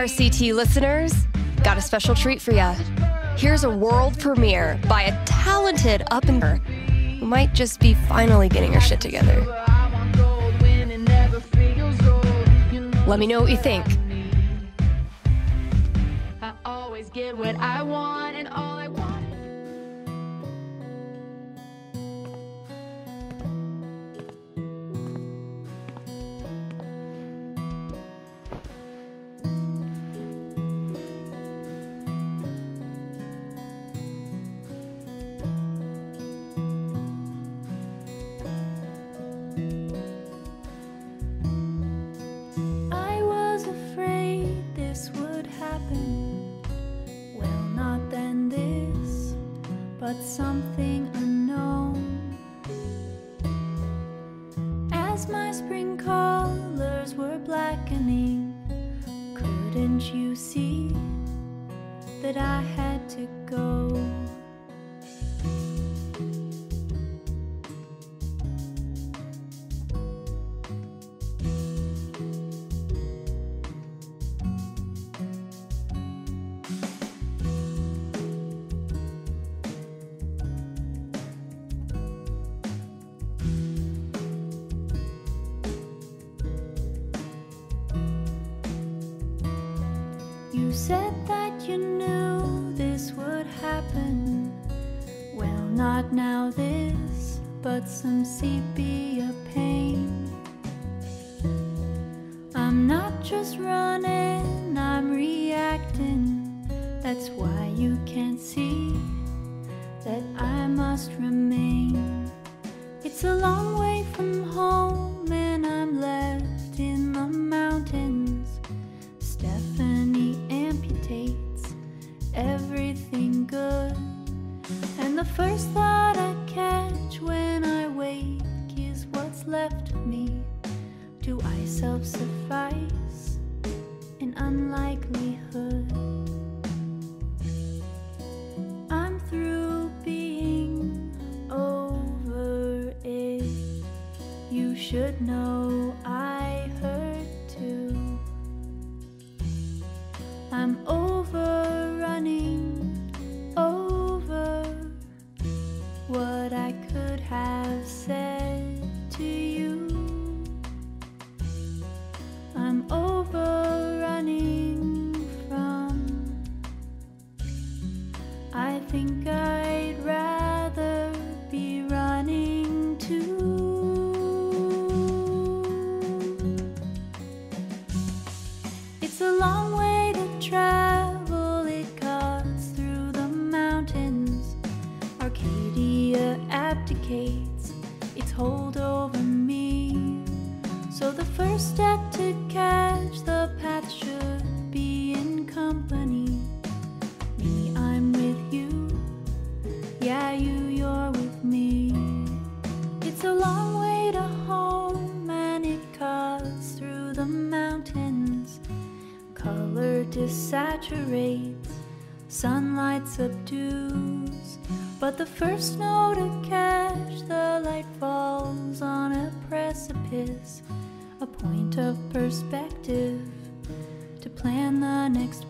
KRCT listeners, got a special treat for ya. Here's a world premiere by a talented up and who might just be finally getting her shit together. Let me know what you think. I always get what I want but something unknown. As my spring colors were blackening, couldn't you see that I had to go? Said that you knew this would happen. Well, not now this, but some sepia pain. I'm not just running, I'm reacting. That's why you can't everything good. And the first thought I catch when I wake is what's left of me. Do I self suffice in unlikelihood? I'm through being over it. You should know I hurt too. I'm overrunning I think I'd rather be running too. It's a long way to travel, it cuts through the mountains. Arcadia abdicates its hold over me. So the first step to catch the water saturates, sunlight subdues. But the first snow to catch the light falls on a precipice, a point of perspective to plan the next